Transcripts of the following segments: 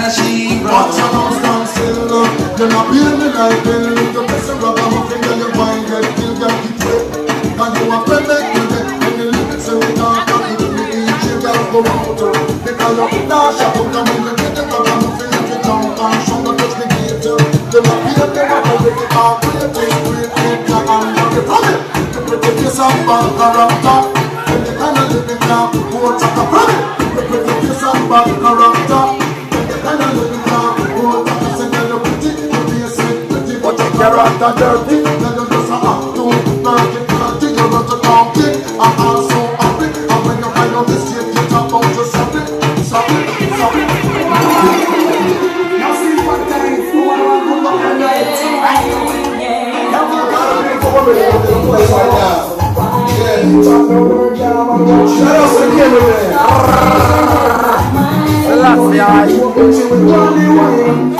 where she Watch your house stand still. You're not paying me like bill. You're pressing rubber, muffin, girl, you wine, get kill, get it wet. And you are perfect with it. And the lyrics say we talk, and it we each you girl go out. Because you're not and when you get the rubber, muffin, you get down, and show the touch the gate. You're paying me like bill. Not paying me, great, great, great, and you're the You pretty face and bad character. And the kind of living now, who wants a problem? You pretty face and bad Character dirty, then you just a act too dirty, dirty. You run to talking, and also happy. And when you find out mistake, you talk about your sorry, sorry, sorry. Now see what time, who wanna run good luck and night? Now we gotta be for women, we're gonna play right now. Yeah, talk no word, y'all, I'm gonna shut up and give it there. Relax, y'all.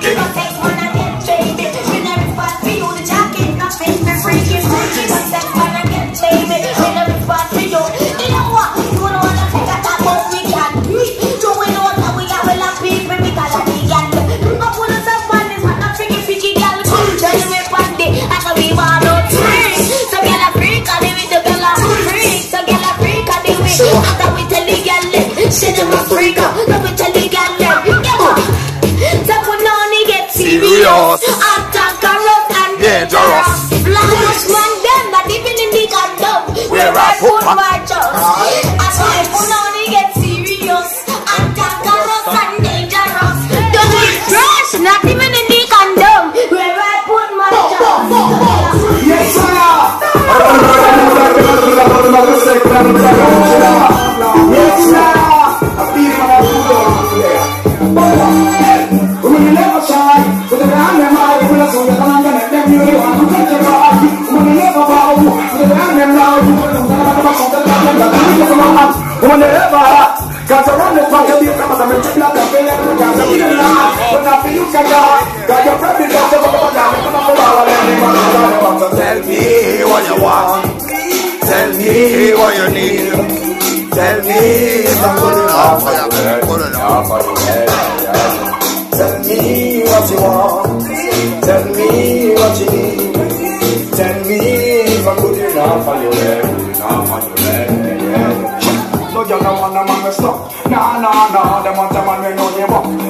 Shit, I'm a free card in it. And that we tell you, shit in my freak, let and dangerous. Don't be fresh, not even in the condom. Where I put my trust. Yes, sir. Yes, sir. I feel my food there. When you never shy, with the hand in my will, so that I'm gonna let you tell me what you want. Tell me what you need. Tell me if I'm good enough for you. Good enough for you. Tell me what you want. Tell me what you need. Tell me if I'm good enough for you. Good you. No, want a man to stop. Nah, nah, nah. They want a man to know you walk.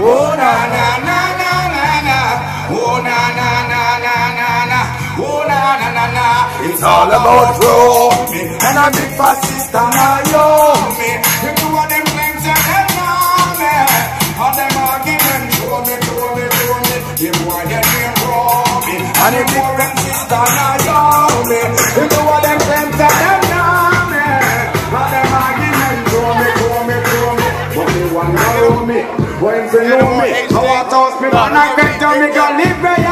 Oh na na na na na na. Oh na na na na na na. Oh na na na na. It's all about Rome and a big fat sister Naomi. Them two of them claims that them know me. All them arguments, throw me, throw me, throw me. The boy get me Rome and a big fat sister Naomi. When they know me man I can tell me Go live where